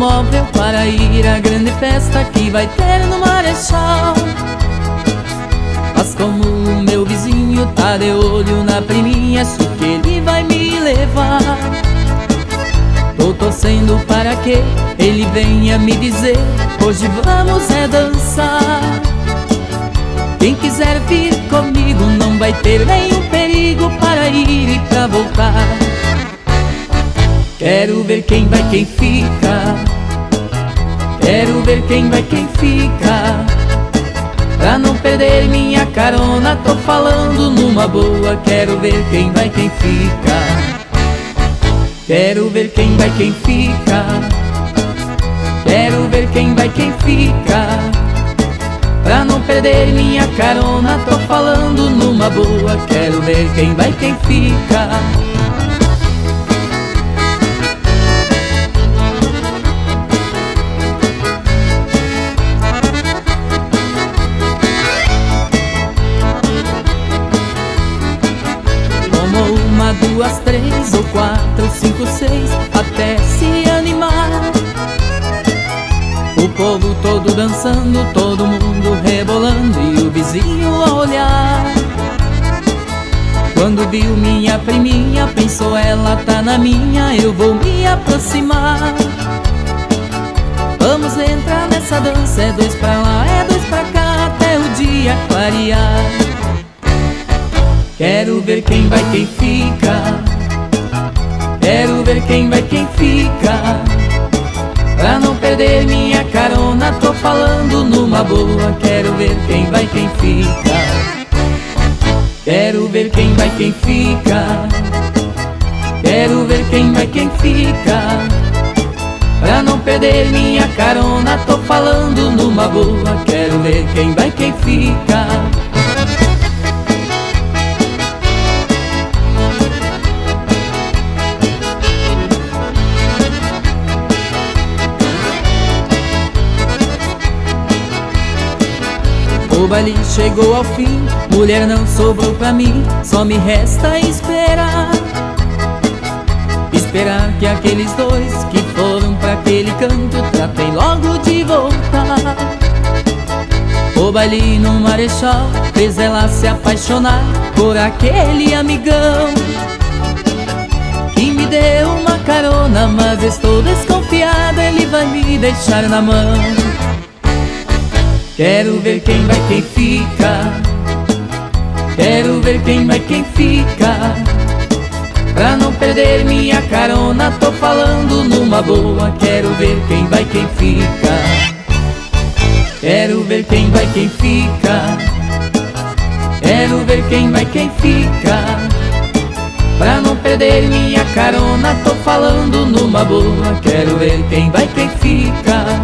automóvel para ir à grande festa que vai ter no Marechal. Mas como o meu vizinho tá de olho na priminha, acho que ele vai me levar. Tô torcendo para que ele venha me dizer: Hoje vamos é dançar. Quem quiser vir comigo não vai ter nenhum perigo para ir e pra voltar. Quero ver quem vai, quem fica. Quero ver quem vai, quem fica. Pra não perder minha carona, tô falando numa boa. Quero ver quem vai, quem fica. Quero ver quem vai, quem fica. Quero ver quem vai, quem fica. Pra não perder minha carona, tô falando numa boa. Quero ver quem vai, quem fica. Três ou quatro, cinco, seis, até se animar. O povo todo dançando, todo mundo rebolando e o vizinho a olhar. Quando viu minha priminha, pensou ela tá na minha, eu vou me aproximar. Vamos entrar nessa dança, é dois pra lá, é dois pra cá, até o dia clarear. Quero ver quem vai, quem fica. Quero ver quem vai, quem fica. Pra não perder minha carona, tô falando numa boa. Quero ver quem vai, quem fica. Quero ver quem vai, quem fica. Quero ver quem vai, quem fica. Pra não perder minha carona, tô falando numa boa. Quero ver quem vai, quem fica. O baile chegou ao fim, mulher não sobrou pra mim, só me resta esperar. Esperar que aqueles dois que foram pra aquele canto tratem logo de voltar. O baile no Marechal fez ela se apaixonar por aquele amigão que me deu uma carona, mas estou desconfiada, ele vai me deixar na mão. Quero ver quem vai, quem fica. Quero ver quem vai, quem fica. Pra não perder minha carona, tô falando numa boa. Quero ver quem vai, quem fica. Quero ver quem vai, quem fica. Quero ver quem vai, quem fica. Pra não perder minha carona, tô falando numa boa. Quero ver quem vai, quem fica.